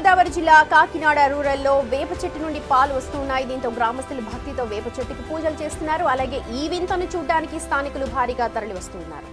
తూర్పుగోదావరి జిల్లా కాకినాడ రూరల్లో వేప చెట్టు నుండి పాలు వస్తున్నాయి. దీంతో గ్రామస్తులు భక్తితో వేప చెట్టుకు పూజలు చేస్తున్నారు. అలాగే ఈ వింతను చూడడానికి స్థానికులు భారీగా తరలి వస్తున్నారు